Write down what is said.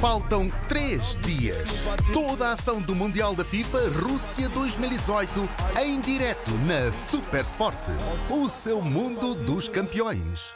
Faltam três dias. Toda a ação do Mundial da FIFA Rússia 2018 em direto na Supersport. O seu mundo dos campeões.